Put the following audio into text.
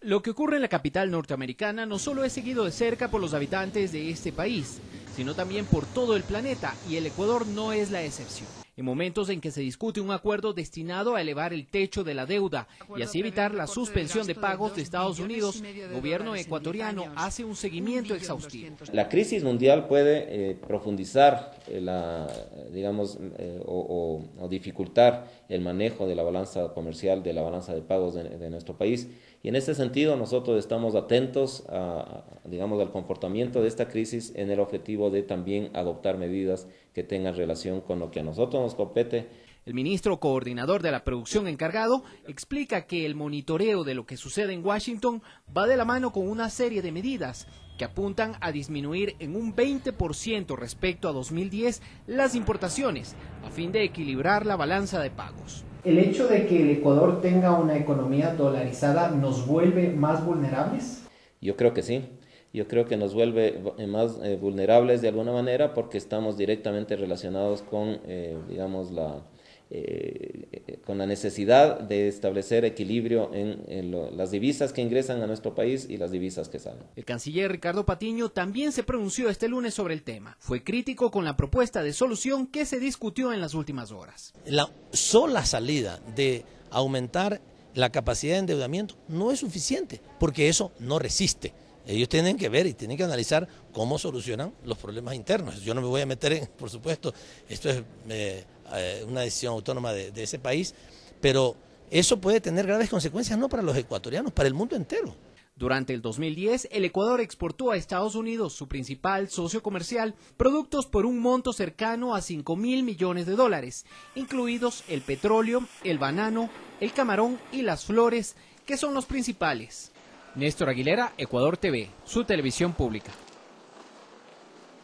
Lo que ocurre en la capital norteamericana no solo es seguido de cerca por los habitantes de este país, sino también por todo el planeta, y el Ecuador no es la excepción en momentos en que se discute un acuerdo destinado a elevar el techo de la deuda y así evitar la suspensión de pagos de Estados Unidos, el gobierno ecuatoriano hace un seguimiento exhaustivo. La crisis mundial puede eh, profundizar eh, la, digamos, eh, o, dificultar el manejo de la balanza comercial, de la balanza de pagos de, nuestro país. Y en ese sentido nosotros estamos atentos a, digamos, al comportamiento de esta crisis en el objetivo de también adoptar medidas que tengan relación con lo que a nosotros nos compete. El ministro coordinador de la producción encargado explica que el monitoreo de lo que sucede en Washington va de la mano con una serie de medidas que apuntan a disminuir en un 20% respecto a 2010 las importaciones, a fin de equilibrar la balanza de pagos. ¿El hecho de que el Ecuador tenga una economía dolarizada nos vuelve más vulnerables? Yo creo que sí yo creo que nos vuelve eh, más eh, vulnerables de alguna manera porque estamos directamente relacionados con, eh, digamos, la, con la necesidad de establecer equilibrio en, las divisas que ingresan a nuestro país y las divisas que salen. El canciller Ricardo Patiño también se pronunció este lunes sobre el tema. Fue crítico con la propuesta de solución que se discutió en las últimas horas. La sola salida de aumentar la capacidad de endeudamiento no es suficiente porque eso no resiste. Ellos tienen que ver y tienen que analizar cómo solucionan los problemas internos. Yo no me voy a meter en, por supuesto, esto es eh, una decisión autónoma de, de ese país, pero eso puede tener graves consecuencias no para los ecuatorianos, para el mundo entero. Durante el 2010, el Ecuador exportó a Estados Unidos, su principal socio comercial, productos por un monto cercano a 5 mil millones de dólares, incluidos el petróleo, el banano, el camarón y las flores, que son los principales. Néstor Aguilera, Ecuador TV, su televisión pública.